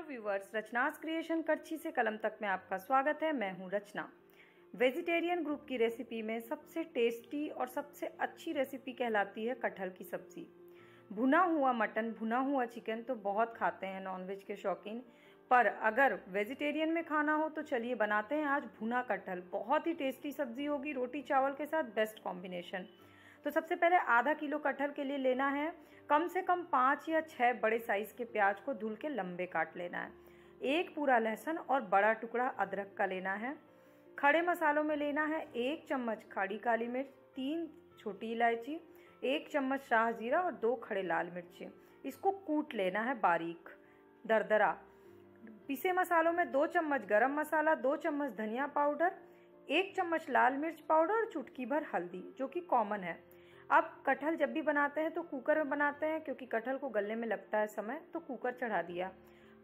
Hello viewers रचनास creation करछी से कलम तक में आपका स्वागत है। मैं हूँ रचना। वेजिटेरियन ग्रुप की रेसिपी में सबसे टेस्टी और सबसे अच्छी रेसिपी कहलाती है कटहल की सब्ज़ी। भुना हुआ मटन, भुना हुआ चिकन तो बहुत खाते हैं नॉनवेज के शौकीन। पर अगर वेजिटेरियन में खाना हो तो चलिए बनाते हैं आज भुना कटहल। बहुत ही टेस्टी सब्ज़ी होगी रोटी, चावल के साथ बेस्ट कॉम्बिनेशन तो सबसे पहले आधा किलो कटहल के लिए लेना है। कम से कम पाँच या छः बड़े साइज़ के प्याज को धुल के लंबे काट लेना है। एक पूरा लहसुन और बड़ा टुकड़ा अदरक का लेना है। खड़े मसालों में लेना है एक चम्मच खड़ी काली मिर्च, तीन छोटी इलायची, एक चम्मच शाह जीरा और दो खड़े लाल मिर्ची। इसको कूट लेना है बारीक। दरदरा। पिसे मसालों में दो चम्मच गरम मसाला, दो चम्मच धनिया पाउडर एक चम्मच लाल मिर्च पाउडर और चुटकी भर हल्दी, जो कि कॉमन है। अब कटहल जब भी बनाते हैं तो कुकर में बनाते हैं, क्योंकि कटहल को गलने में लगता है समय तो कुकर चढ़ा दिया।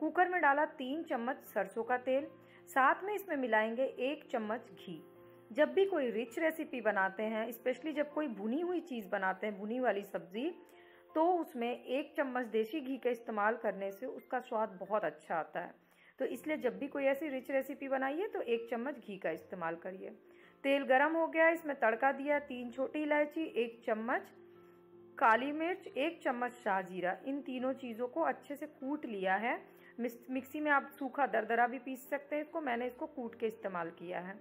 कुकर में डाला तीन चम्मच सरसों का तेल, साथ में इसमें मिलाएँगे एक चम्मच घी। जब भी कोई रिच रेसिपी बनाते हैं स्पेशली जब कोई भुनी हुई चीज़ बनाते हैं, भुनी वाली सब्ज़ी तो उसमें एक चम्मच देसी घी का इस्तेमाल करने से उसका स्वाद बहुत अच्छा आता है। तो इसलिए जब भी कोई ऐसी रिच रेसिपी बनाइए तो एक चम्मच घी का इस्तेमाल करिए। तेल गरम हो गया, इसमें तड़का दिया तीन छोटी इलायची, एक चम्मच काली मिर्च, एक चम्मच शाहजीरा इन तीनों चीज़ों को अच्छे से कूट लिया है। मिक्सी में आप सूखा दरदरा भी पीस सकते हैं इसको, मैंने इसको कूट के इस्तेमाल किया है।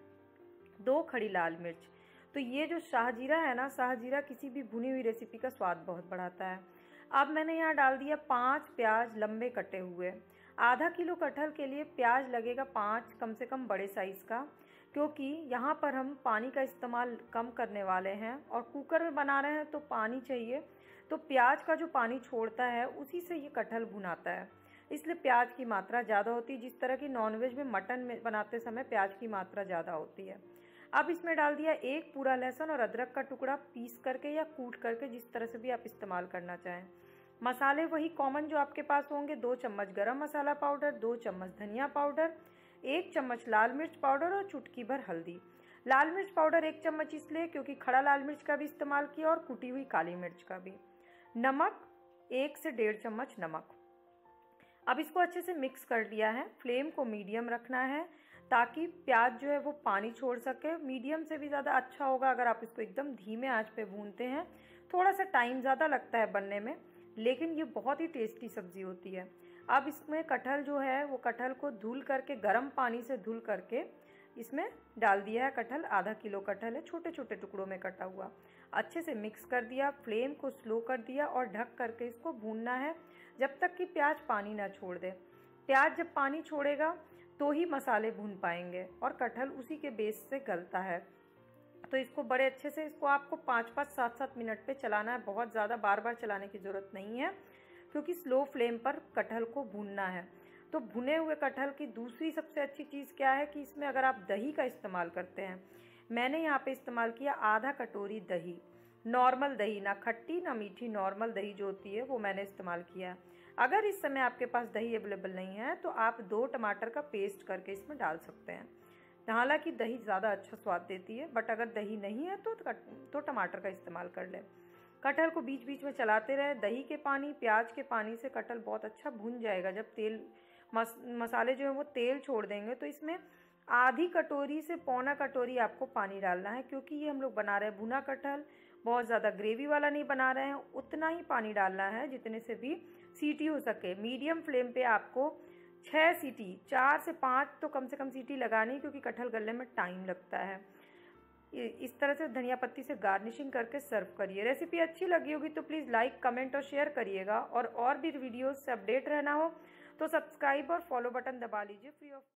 दो खड़ी लाल मिर्च। तो ये जो शाहजीरा है ना शाहजीरा किसी भी भुनी हुई रेसिपी का स्वाद बहुत बढ़ाता है। अब मैंने यहाँ डाल दिया पाँच प्याज लंबे कटे हुए। आधा किलो कटहल के लिए प्याज लगेगा पाँच, कम से कम बड़े साइज़ का, क्योंकि यहाँ पर हम पानी का इस्तेमाल कम करने वाले हैं और कुकर में बना रहे हैं तो पानी चाहिए। तो प्याज का जो पानी छोड़ता है, उसी से ये कटहल भुनाता है। इसलिए प्याज की मात्रा ज़्यादा होती है। जिस तरह की नॉनवेज में मटन में बनाते समय प्याज की मात्रा ज़्यादा होती है। अब इसमें डाल दिया एक पूरा लहसुन और अदरक का टुकड़ा पीस करके या कूट करके जिस तरह से भी आप इस्तेमाल करना चाहें। मसाले वही कॉमन जो आपके पास होंगे, दो चम्मच गरम मसाला पाउडर दो चम्मच धनिया पाउडर एक चम्मच लाल मिर्च पाउडर और चुटकी भर हल्दी। लाल मिर्च पाउडर एक चम्मच इसलिए क्योंकि खड़ा लाल मिर्च का भी इस्तेमाल किया और कुटी हुई काली मिर्च का भी। नमक, एक से डेढ़ चम्मच नमक। अब इसको अच्छे से मिक्स कर लिया है। फ्लेम को मीडियम रखना है। ताकि प्याज जो है वो पानी छोड़ सके। मीडियम से भी ज़्यादा अच्छा होगा अगर आप इसको एकदम धीमे आँच पे भूनते हैं। थोड़ा सा टाइम ज़्यादा लगता है बनने में, लेकिन ये बहुत ही टेस्टी सब्ज़ी होती है। अब इसमें कटहल जो है, वो कटहल को धुल करके, गर्म पानी से धुल करके इसमें डाल दिया है कटहल। आधा किलो कटहल है छोटे छोटे टुकड़ों में कटा हुआ। अच्छे से मिक्स कर दिया, फ्लेम को स्लो कर दिया और ढक करके इसको भूनना है, जब तक कि प्याज पानी ना छोड़ दे। प्याज जब पानी छोड़ेगा तो ही मसाले भून पाएँगे और कटहल उसी के बेस से गलता है। तो इसको बड़े अच्छे से इसको आपको पाँच पाँच सात सात मिनट पे चलाना है। बहुत ज़्यादा बार बार चलाने की ज़रूरत नहीं है, क्योंकि स्लो फ्लेम पर कटहल को भूनना है। तो भुने हुए कटहल की दूसरी सबसे अच्छी चीज़ क्या है कि इसमें अगर आप दही का इस्तेमाल करते हैं, मैंने यहाँ पे इस्तेमाल किया आधा कटोरी दही। नॉर्मल दही, ना खट्टी, ना मीठी, नॉर्मल दही जो होती है, वो मैंने इस्तेमाल किया अगर इस समय आपके पास दही अवेलेबल नहीं है तो आप दो टमाटर का पेस्ट करके इसमें डाल सकते हैं। हालाँकि दही ज़्यादा अच्छा स्वाद देती है बट अगर दही नहीं है तो तो टमाटर का इस्तेमाल कर लें। कटहल को बीच बीच में चलाते रहे। दही के पानी प्याज के पानी से कटहल बहुत अच्छा भुन जाएगा। जब तेल मस, मसाले जो है वो तेल छोड़ देंगे तो इसमें आधी कटोरी से पौना कटोरी आपको पानी डालना है क्योंकि ये हम लोग बना रहे हैं भुना कटहल। बहुत ज़्यादा ग्रेवी वाला नहीं बना रहे हैं उतना ही पानी डालना है जितने से भी सीटी हो सके। मीडियम फ्लेम पे आपको छः सीटी चार से पाँच तो कम से कम सीटी लगानी क्योंकि कटहल गलने में टाइम लगता है। इस तरह से धनिया पत्ती से गार्निशिंग करके सर्व करिए। रेसिपी अच्छी लगी होगी तो प्लीज़ लाइक कमेंट और शेयर करिएगा। और और भी वीडियोस से अपडेट रहना हो तो सब्सक्राइब और फॉलो बटन दबा लीजिए। Free of